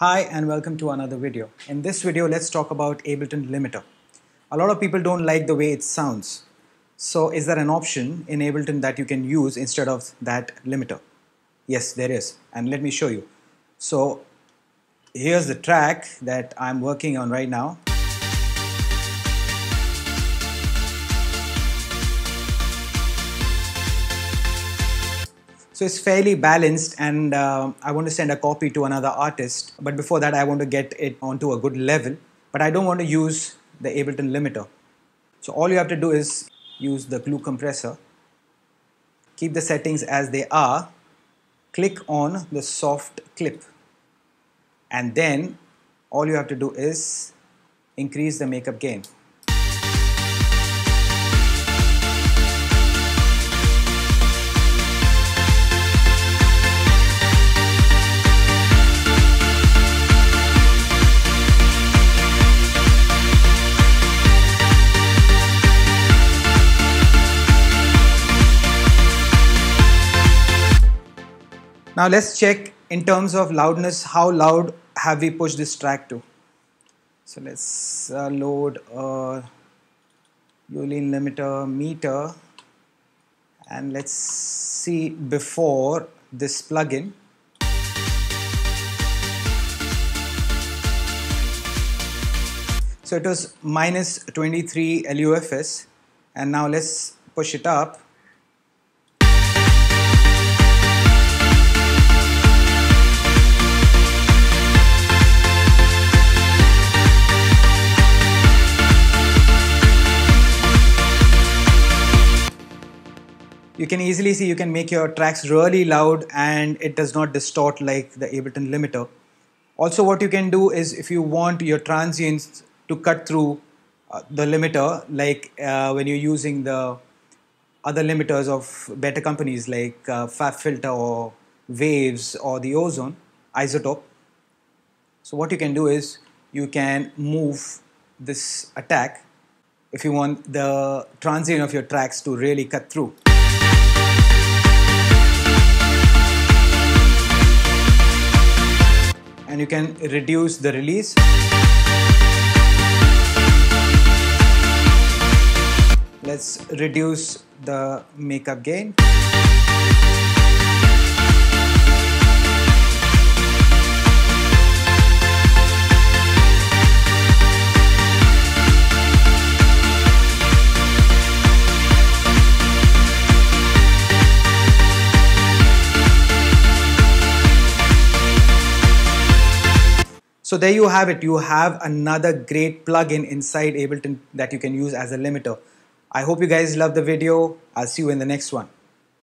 Hi and welcome to another video. In this video, let's talk about Ableton Limiter. A lot of people don't like the way it sounds. So is there an option in Ableton that you can use instead of that limiter? Yes, there is. And let me show you. So here's the track that I'm working on right now. So it's fairly balanced and uh, I want to send a copy to another artist. But before that, I want to get it onto a good level. But I don't want to use the Ableton limiter. So all you have to do is use the glue compressor. Keep the settings as they are. Click on the soft clip. And then all you have to do is increase the makeup gain. Now let's check in terms of loudness, how loud have we pushed this track to. So let's uh, load a Youlean limiter meter and let's see before this plugin. So it was minus 23 LUFS and now let's push it up you can easily see you can make your tracks really loud and it does not distort like the Ableton limiter. Also what you can do is if you want your transients to cut through uh, the limiter like uh, when you're using the other limiters of better companies like uh, FabFilter or Waves or the Ozone, iZotope. So what you can do is you can move this attack if you want the transient of your tracks to really cut through. And you can reduce the release. Let's reduce the makeup gain. So there you have it. You have another great plugin inside Ableton that you can use as a limiter. I hope you guys love the video. I'll see you in the next one.